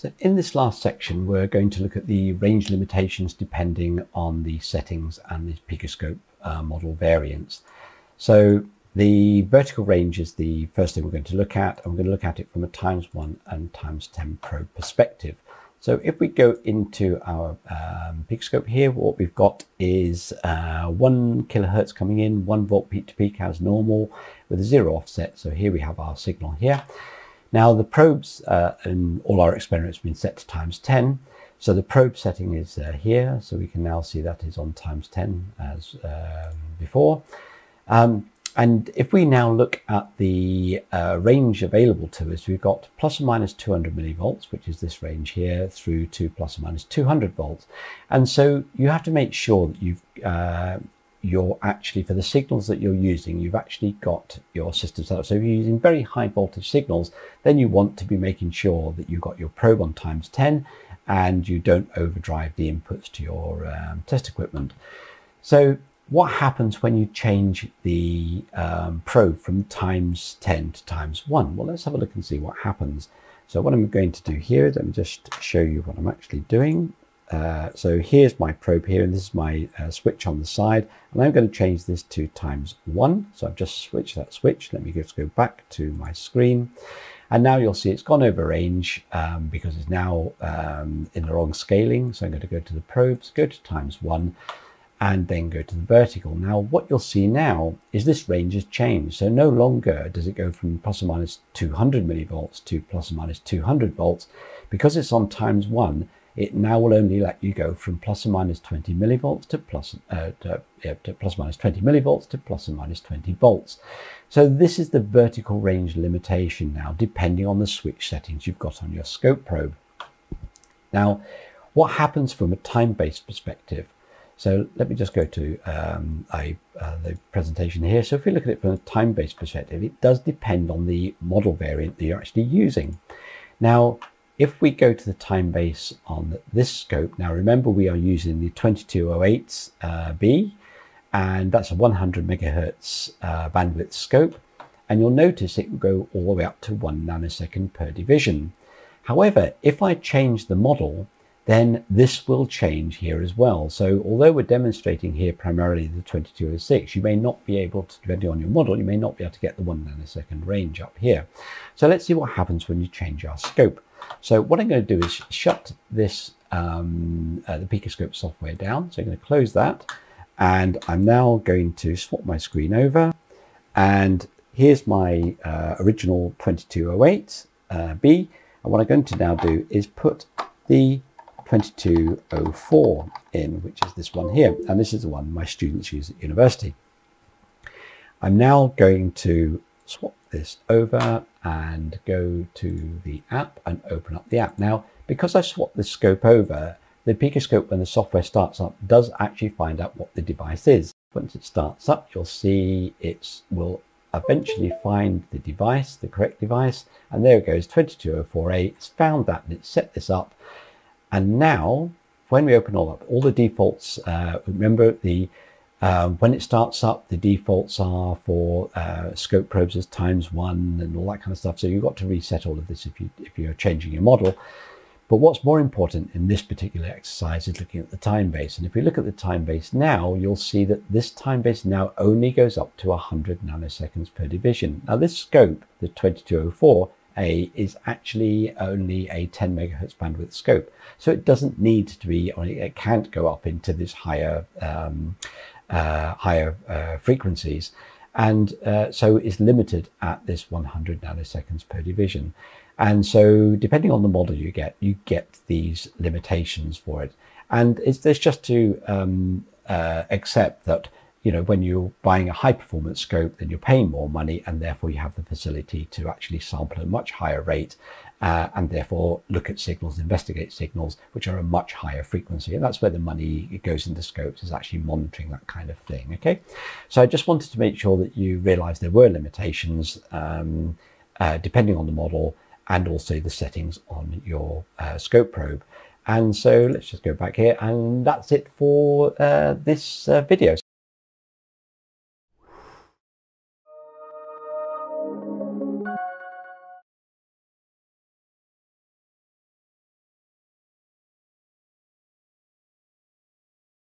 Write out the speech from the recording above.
So in this last section, we're going to look at the range limitations depending on the settings and the Picoscope uh, model variants. So the vertical range is the first thing we're going to look at. I'm going to look at it from a times one and times 10 probe perspective. So if we go into our um, Picoscope here, what we've got is uh, one kilohertz coming in, one volt peak to peak as normal with a zero offset. So here we have our signal here. Now the probes uh, in all our experiments have been set to times 10. So the probe setting is uh, here. So we can now see that is on times 10 as um, before. Um, and if we now look at the uh, range available to us, we've got plus or minus 200 millivolts, which is this range here, through to plus or minus 200 volts. And so you have to make sure that you've uh, you're actually, for the signals that you're using, you've actually got your system set up. So if you're using very high voltage signals, then you want to be making sure that you've got your probe on times 10 and you don't overdrive the inputs to your um, test equipment. So what happens when you change the um, probe from times 10 to times 1? Well, let's have a look and see what happens. So what I'm going to do here, let me just show you what I'm actually doing. Uh, so here's my probe here, and this is my uh, switch on the side. And I'm going to change this to times one. So I've just switched that switch. Let me just go back to my screen. And now you'll see it's gone over range um, because it's now um, in the wrong scaling. So I'm going to go to the probes, go to times one, and then go to the vertical. Now, what you'll see now is this range has changed. So no longer does it go from plus or minus 200 millivolts to plus or minus 200 volts. Because it's on times one, it now will only let you go from plus or minus 20 millivolts to plus, uh, to, yeah, to plus or minus 20 millivolts to plus or minus 20 volts. So this is the vertical range limitation now, depending on the switch settings you've got on your scope probe. Now, what happens from a time-based perspective? So let me just go to um, a, uh, the presentation here. So if we look at it from a time-based perspective, it does depend on the model variant that you're actually using. Now, if we go to the time base on this scope, now remember we are using the 2208B uh, and that's a 100 megahertz uh, bandwidth scope. And you'll notice it will go all the way up to one nanosecond per division. However, if I change the model, then this will change here as well. So although we're demonstrating here primarily the 2206, you may not be able to, depending on your model, you may not be able to get the one nanosecond range up here. So let's see what happens when you change our scope. So what I'm going to do is shut this, um, uh, the Picoscope software down. So I'm going to close that. And I'm now going to swap my screen over. And here's my uh, original 2208B. Uh, and what I'm going to now do is put the 2204 in, which is this one here. And this is the one my students use at university. I'm now going to swap this over and go to the app and open up the app. Now, because I swapped the scope over, the Picoscope, when the software starts up, does actually find out what the device is. Once it starts up, you'll see it will eventually find the device, the correct device, and there it goes, 2204A. It's found that and it's set this up. And now, when we open all up, all the defaults, uh, remember the um, when it starts up, the defaults are for uh, scope probes as times one and all that kind of stuff. So you've got to reset all of this if, you, if you're changing your model. But what's more important in this particular exercise is looking at the time base. And if we look at the time base now, you'll see that this time base now only goes up to 100 nanoseconds per division. Now this scope, the 2204A, is actually only a 10 megahertz bandwidth scope. So it doesn't need to be, it can't go up into this higher um, uh, higher uh, frequencies. And uh, so it's limited at this 100 nanoseconds per division. And so depending on the model you get, you get these limitations for it. And it's, it's just to um, uh, accept that you know, when you're buying a high performance scope, then you're paying more money and therefore you have the facility to actually sample at a much higher rate uh, and therefore look at signals, investigate signals, which are a much higher frequency. And that's where the money goes into scopes is actually monitoring that kind of thing. Okay. So I just wanted to make sure that you realize there were limitations um, uh, depending on the model and also the settings on your uh, scope probe. And so let's just go back here and that's it for uh, this uh, video. うん。